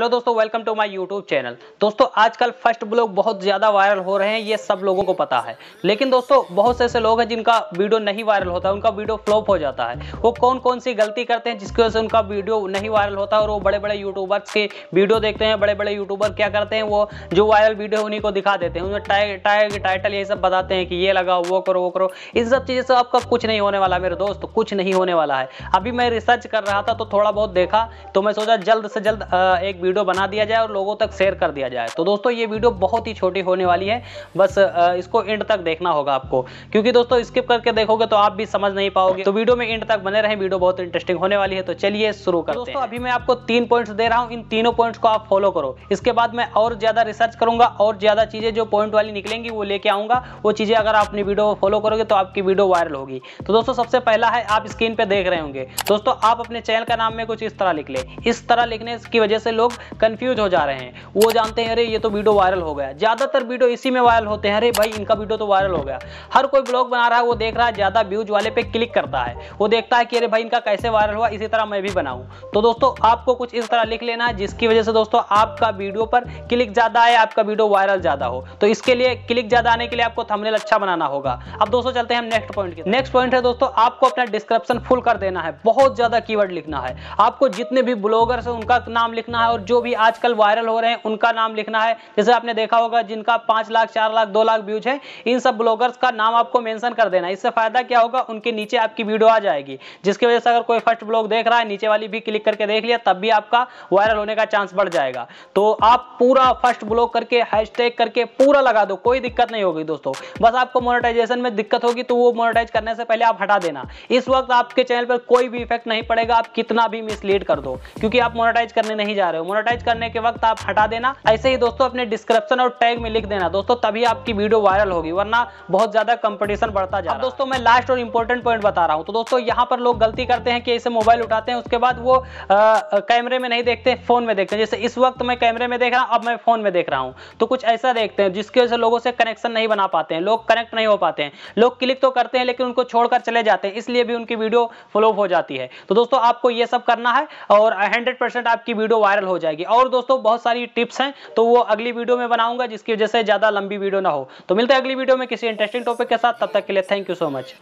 Hello दोस्तों welcome to my YouTube channel दोस्तों, आजकल फ़र्स्ट ब्लॉग बहुत ज़्यादा वायरल हो रहे हैं, ये सब लोगों को पता है। लेकिन दोस्तों, बहुत से ऐसे लोग हैं जिनका वीडियो नहीं वायरल होता उनका वीडियो फ्लॉप हो जाता है। वो कौन कौन सी गलती करते हैं जिसकी वजह से उनका वीडियो नहीं वायरल होता और वो बड़े बड़े यूट्यूबर्स के वीडियो देखते हैं बड़े बड़े यूट्यूबर क्या करते हैं, वो जो वायरल वीडियो उन्हीं को दिखा देते हैं। उनमें टाइटल यही सब बताते हैं कि ये लगाओ, वो करो वो करो। इन सब चीज़ों से आपका कुछ नहीं होने वाला मेरे दोस्त, कुछ नहीं होने वाला है। अभी मैं रिसर्च कर रहा था तो थोड़ा बहुत देखा तो मैं सोचा जल्द से जल्द एक वीडियो बना दिया जाए और लोगों तक शेयर कर दिया जाए। तो दोस्तों, ये वीडियो बहुत ही छोटी होने वाली है। बस इसको एंड तक देखना होगा आपको। क्योंकि दोस्तों स्किप करके देखोगे तो आप भी समझ नहीं पाओगे। तो वीडियो में एंड तक बने रहे, वीडियो बहुत इंटरेस्टिंग होने वाली है। तो चलिए शुरू करते दोस्तों, अभी मैं आपको तीन पॉइंट्स दे रहा हूँ। इन तीनों पॉइंट्स को आप फॉलो करो। इसके बाद मैं और ज़्यादा रिसर्च करूँगा और ज़्यादा चीज़ें, जो पॉइंट वाली निकलेंगी, वो लेके आऊँगा। वो चीज़ें अगर आप अपनी वीडियो फॉलो करोगे तो आपकी वीडियो वायरल होगी। तो दोस्तों, सबसे पहला है, आप स्क्रीन पे देख रहे होंगे। दोस्तों, आप अपने चैनल का नाम में कुछ इस तरह लिख ले। इस तरह लिखने की वजह से लोग कंफ्यूज हो जा रहे हैं। वो जानते हैं, अरे, ये तो वीडियो वायरल हो गया। ज़्यादातर वीडियो इसी में वायरल होते हैं। अरे, भाई, इनका वीडियो तो वायरल हो गया। हर कोई ब्लॉग बना रहा है, वो देख रहा है, ज़्यादा व्यूज़ वाले पे क्लिक करता है। वो देखता है कि, अरे, भाई, इनका कैसे वायरल हुआ? इसी तरह मैं भी बनाऊँ। तो दोस्तों, आपको कुछ इस तरह लिख लेना है, जिसकी वजह से दोस्तों, आपका वीडियो पर क्लिक ज़्यादा आए, आपका वीडियो वायरल ज़्यादा हो। तो इसके लिए क्लिक ज़्यादा आने के लिए आपको थंबनेल अच्छा बनाना होगा। अब दोस्तों, चलते हैं नेक्स्ट पॉइंट की नेक्स्ट पॉइंट है दोस्तों, आपको अपना डिस्क्रिप्शन फुल कर देना है। बहुत ज़्यादा कीवर्ड लिखना है। आपको जितने भी ब्लॉगर्स हैं, उनका नाम लिखना है और जो भी आजकल वायरल हो रहे हैं, उनका नाम लिखना है। जैसे आपने देखा होगा, जिनका पाँच लाख, चार लाख, दो लाख व्यूज़ है, इन सब ब्लॉगर्स का नाम आपको मेंशन कर देना इससे फ़ायदा क्या होगा? उनके नीचे आपकी वीडियो आ जाएगी। जिसकी वजह से अगर कोई फ़र्स्ट ब्लॉग देख रहा है, नीचे वाली भी क्लिक करके देख लिया, तब भी आपका वायरल होने का चांस बढ़ जाएगा। तो आप पूरा फ़र्स्ट ब्लॉग करके हैशटैग करके पूरा लगा दो, कोई दिक्कत नहीं होगी दोस्तों। बस आपको मोनेटाइजेशन में दिक्कत होगी तो वो मोनेटाइज करने से पहले आप हटा देना। इस वक्त आपके चैनल पर कोई भी इफ़ेक्ट नहीं पड़ेगा, आप कितना भी मिसलीड कर दो, क्योंकि आप मोनेटाइज करने नहीं जा रहे हो। मोनेटाइज करने के वक्त आप हटा देना। ऐसे ही दोस्तों अपने डिस्क्रिप्शन और टैग में लिख देना। दोस्तों तभी आपकी वीडियो वायरल होगी वरना बहुत ज़्यादा कंपटीशन बढ़ता जा रहा है। दोस्तों मैं लास्ट और इंपॉर्टेंट पॉइंट बता रहा हूँ। तो दोस्तों यहाँ पर लोग गलती करते हैं कि ऐसे मोबाइल उठाते हैं उसके बाद वो कैमरे में नहीं देखते फ़ोन में देखते हैं। जैसे इस वक्त मैं कैमरे में देख रहा हूँ अब मैं फ़ोन में देख रहा हूँ। तो कुछ ऐसा देखते हैं जिसकी वजह से लोगों से कनेक्शन नहीं बना पाते हैं। लोग कनेक्ट नहीं हो पाते हैं। लोग क्लिक तो करते हैं लेकिन उनको छोड़कर चले जाते हैं। इसलिए भी उनकी वीडियो फ्लोप हो जाती है। तो दोस्तों आपको ये सब करना है और हंड्रेड आपकी वीडियो वायरल हो जाएगी। और दोस्तों, बहुत सारी टिप्स हैं तो वो अगली वीडियो में बनाऊँगा, जिसकी वजह से ज़्यादा लंबी वीडियो ना हो। तो मिलते हैं अगली वीडियो में किसी इंटरेस्टिंग टॉपिक के साथ। तब तक के लिए थैंक यू सो मच